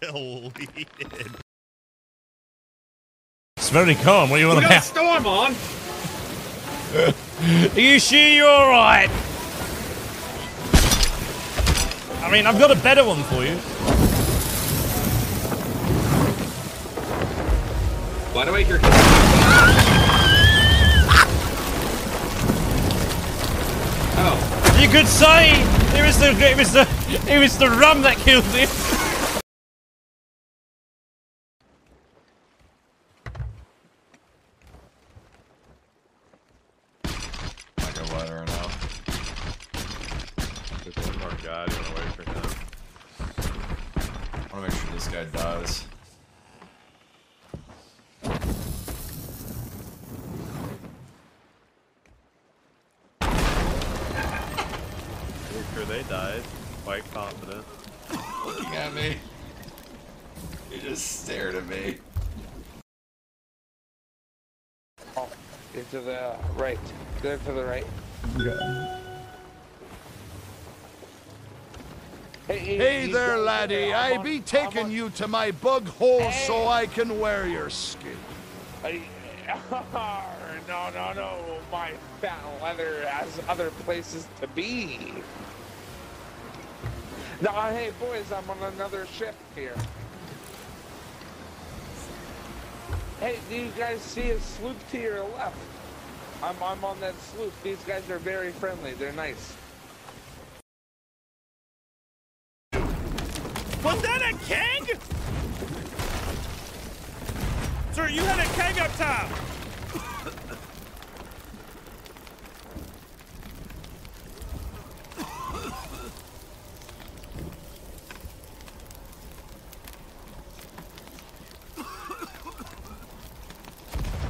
deleted. It's very calm. What do you want We to got a have? storm on. Are you sure you're alright? I mean, I've got a better one for you. Why do I hear? Oh, You could say it was the it was the it was the rum that killed him. I go wide or no. There's one more god. You wanna wait for him? I wanna make sure this guy dies. Pretty sure they died. Quite confident. Looking at me. He just stared at me. Go to the right. Go to the right. Hey, Hey there, laddie. I be taking you to my bug hole so I can wear your skin. No, no, no. My fat leather has other places to be. Now, hey, boys, I'm on another ship here. Hey, do you guys see a sloop to your left? I'm, I'm on that sloop. These guys are very friendly. They're nice. Was that a keg? Sir, you had a keg up top.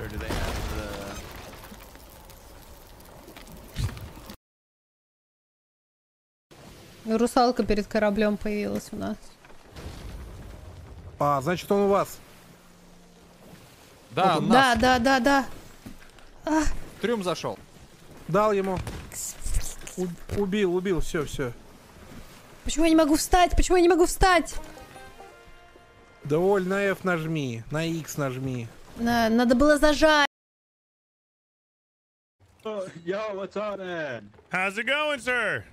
Or do they have the? Русалка перед кораблем появилась у нас. А, значит, он у вас. Да, он Да, да, да, да. В трюм зашел. Дал ему. У- убил, убил, все, все. Почему я не могу встать? Почему я не могу встать? Доволь на F нажми, на X нажми. На- надо было зажать. Yo, what's on? How's it going, sir?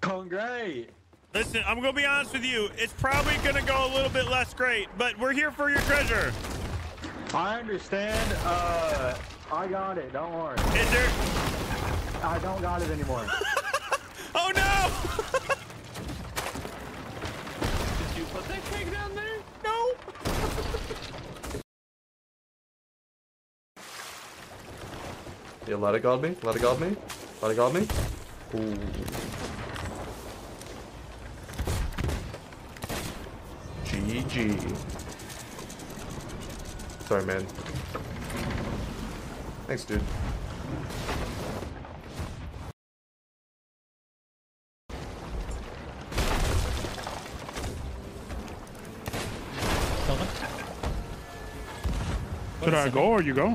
Going great. Listen, I'm gonna be honest with you. It's probably gonna go a little bit less great, but we're here for your treasure. I understand. Uh, I got it. Don't worry. Is there? I don't got it anymore. Oh no! Did you put that keg down there? No! Yeah, let it guard me. Let it guard me. Let it guard me. Ooh. GG. Sorry, man. Thanks, dude. Should I go or you go?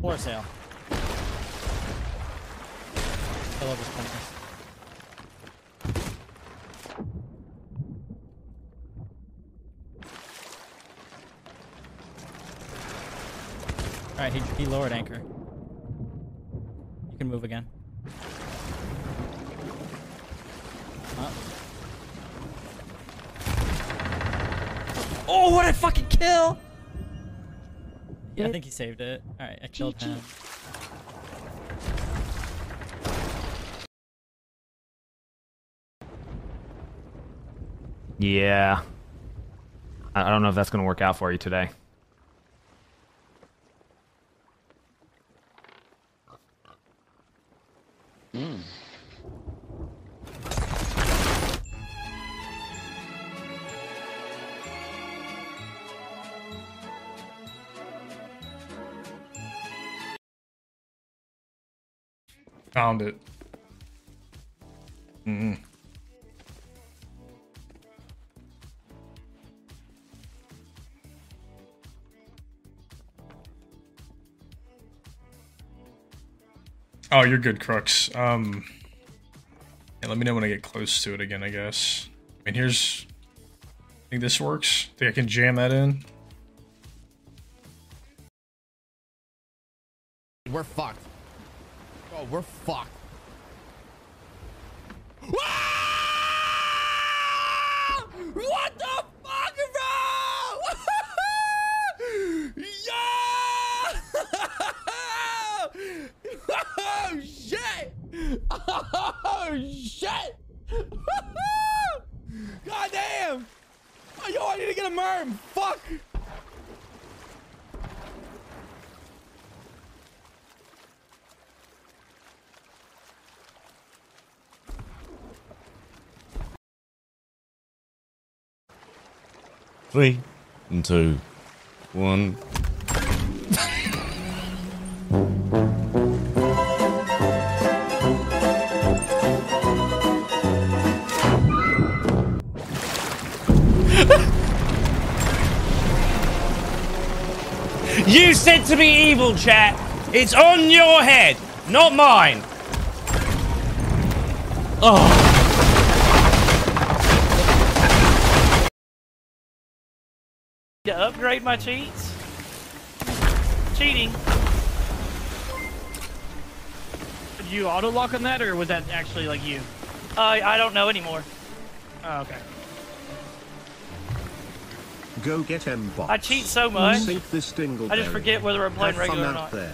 For sale. I love this princess. Alright, he, he lowered anchor. You can move again. Up. Oh, what a fucking kill! Yeah, I think he saved it. Alright, I killed him. Yeah. I I don't know if that's going to work out for you today. Found it. Mm. Oh, you're good, Crooks. Um, yeah, let me know when I get close to it again, I guess. And here's, I think this works. I think I can jam that in. We're fucked. Oh, we're fucked. What the fuck, bro? Yo! Oh shit! Oh shit! God damn! Oh, yo, I need to get a merm. Fuck! Three, and two, one. You said to be evil, chat. It's on your head, not mine. Oh. To my cheats? Cheating. Did you auto lock on that, or was that actually like you? Uh, I don't know anymore. Oh, okay. Go get M box. I cheat so much. Save this. I just forget whether I'm playing Have fun regular or not. there.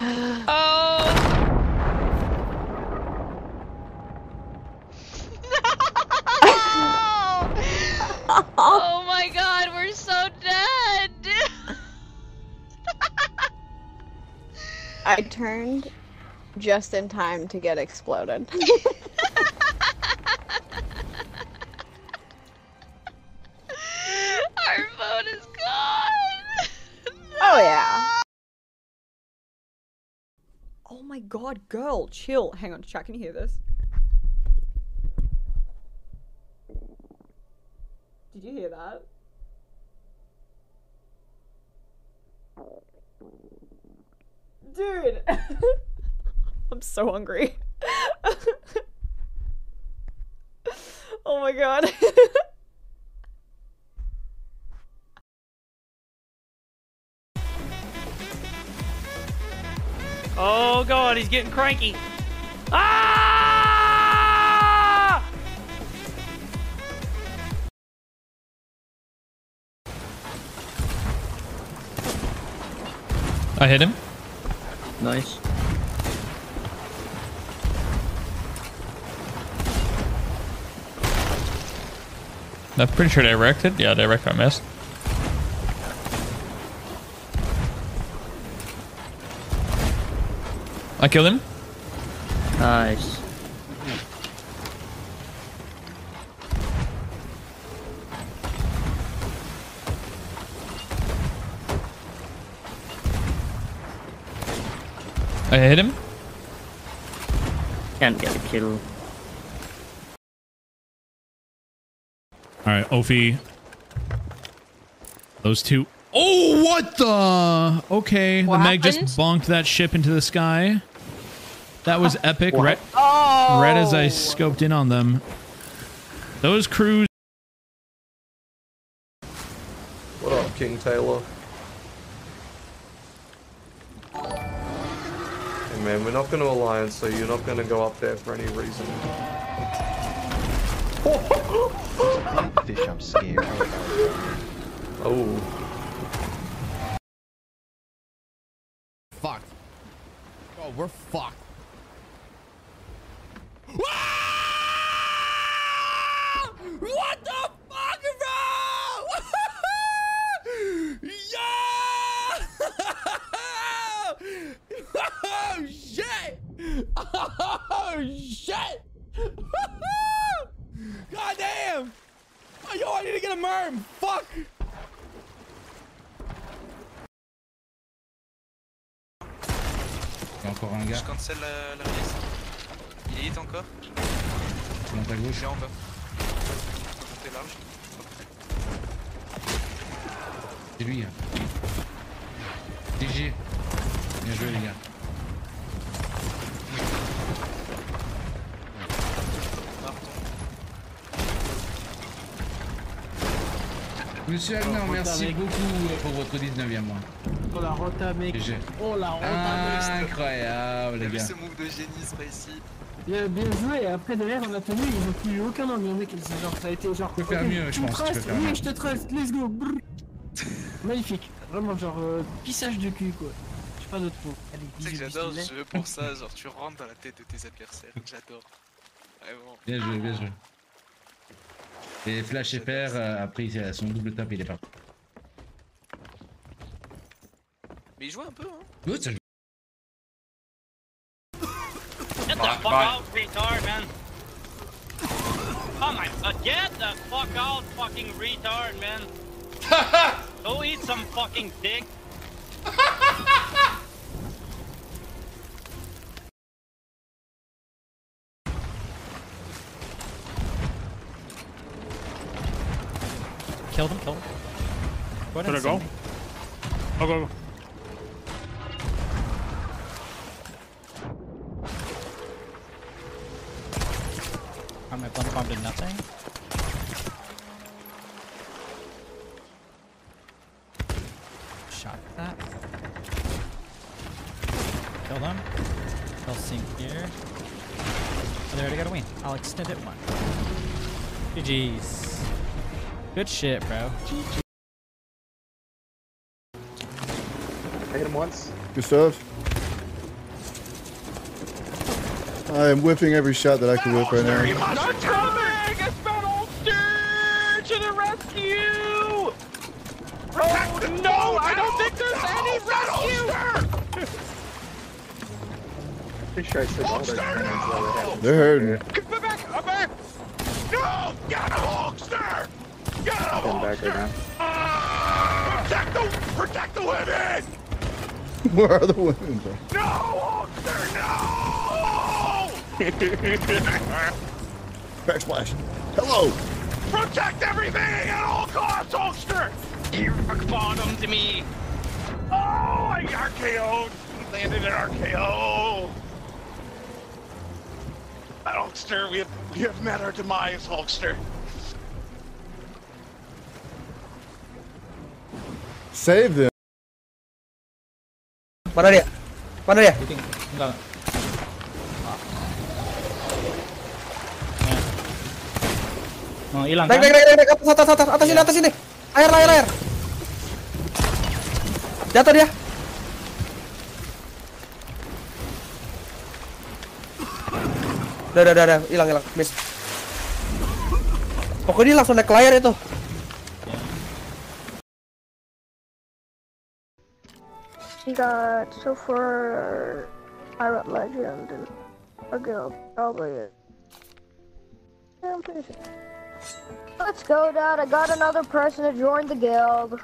Oh. Oh. oh my god, we're so dead! I turned just in time to get exploded. Our phone is gone! oh yeah. Oh my god, girl, chill. Hang on, chat, can you hear this? Did you hear that? Dude! I'm so hungry. oh my god. Oh god, he's getting cranky. Ah! I hit him. Nice. I'm pretty sure they wrecked it. Yeah, they wrecked I missed. I killed him. Nice. I hit him. Can't get a kill. All right, Ophi. Those two. Oh, what the? Okay, What the Meg happened? just bonked that ship into the sky. That was oh. epic. What? Right, Oh. right as I oh. scoped in on them. Those crews. What up, King Taylor? Hey man, we're not gonna alliance, so you're not gonna go up there for any reason. Fish, I'm scared. Oh. Fucked. Oh, we're fucked. Oh shit! God damn! Oh, yo, I need to get a merm. Fuck! encore un gars. Je cancel la, la pièce. Il est hit encore Tu montes à gauche. Il est en bas. Côté large. C'est lui. hein. DG. Bien joué, les gars. Monsieur Agnan, merci beaucoup euh, pour votre 19e mois. Oh la rota, mec. Oh la rota, mec. Incroyable, les vu gars. ce move de génie, Spicy Bien, bien joué, et après derrière on a tenu, ils ont plus eu aucun angle, mec, genre, ça a été genre... Tu peux faire mieux, je pense, tu peux Oui, je te trust, let's go. Magnifique, vraiment genre, euh, pissage de cul, quoi. Je sais pas d'autres mots. Allez, Tu sais que j'adore ce jeu pour ça, genre tu rentres dans la tête de tes adversaires. J'adore. Vraiment. Bien joué, bien joué. Et Flash FR euh, a pris son double top, il est parti. Mais il joue un peu, hein. Good, ça joue. Get the fuck out, retard, man. Oh my god, get the fuck out, fucking retard, man. Go eat some fucking dick. Killed him, killed him. Go Should I go? I'll go. go. My blunder bomb did nothing. Shot that. Kill them. They'll sink here. Oh, they already got a win. I'll extend it one. GG's. Good shit, bro. I hit him once. Good stuff. I am whipping every shot that I can whip right now. Not coming! It's been to the rescue! Oh no, I don't think there's any rescue! Pretty sure I said all their cannons they had They're hurting. Come back, I'm back! No! Get a Hulkster! Get a I'm back right now. Ah! Protect the, protect the women! Where are the women, bro? No, Hulkster, no! Backsplash. Hello. protect everything at all costs, Hulkster! You rock bottom to me! Oh, I RKO'd. Landed an RKO. Hulkster, we have, we have met our demise, Hulkster. Save them. Mana dia? Mana dia? Enggak. Oh, hilang Naik, kan? naik, naik, naik, atas, atas, atas, atas sini, atas sini. Air, air, air. Jatuh dia. Udah, udah, udah, udah, hilang, hilang, miss. Pokoknya dia langsung naik ke layar itu. She got so far Pirate Legend and a guild, probably it. Yeah, I'm pretty sure. Let's go, Dad. I got another person to join the guild.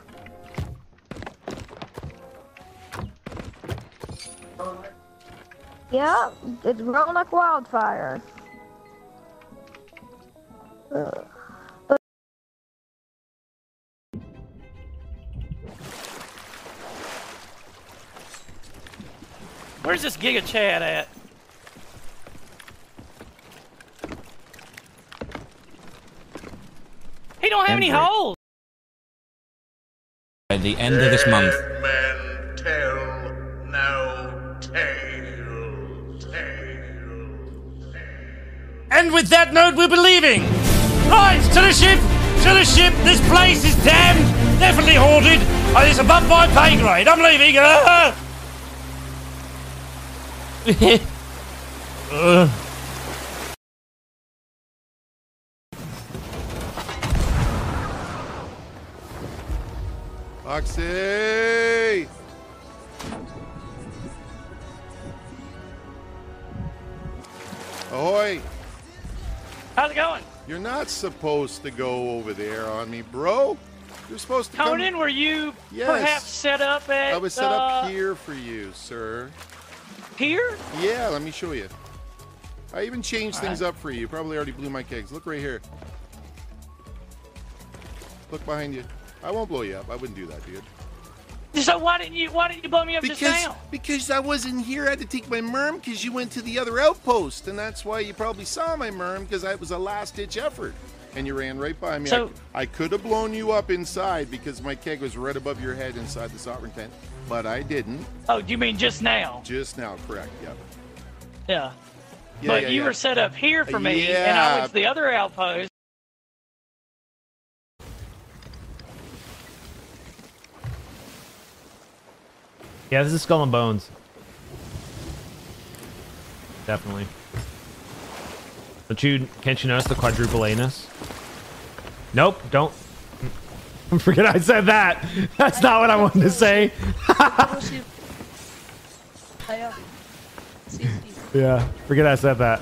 Yeah, it's growing like wildfire. Ugh. Where's this Giga Chad at? He don't have any holes! At the end of this month, Men tell no tale, tale. And with that note, we'll be leaving. Right, to the ship, to the ship. This place is damned, definitely haunted. Oh, it's above my pay grade. I'm leaving. Ah! Ugh. Oxy! Ahoy! How's it going? You're not supposed to go over there on me, bro. You're supposed to come. Conan, were you Yes. perhaps set up at I was set up uh, here for you, sir. Here? Yeah, let me show you. I even changed things up for you. You probably already blew my kegs. Look right here. Look behind you. I won't blow you up. I wouldn't do that, dude. So why didn't you why didn't you blow me up Because just now? because I wasn't here. I had to take my merm because you went to the other outpost, and that's why you probably saw my merm because it was a last ditch effort, and you ran right by me. So- I, I could have blown you up inside because my keg was right above your head inside the sovereign tent, but I didn't. Oh, you mean just now? Just now, correct? Yep. Yeah. Yeah, but yeah, you yeah. were set up here for me, and I was the other outpost. Yeah, this is Skull and Bones. Definitely. Don't you? Can't you notice the quadruple anus? Nope. Don't. Forget I said that. That's not what I wanted to say. yeah. Forget I said that.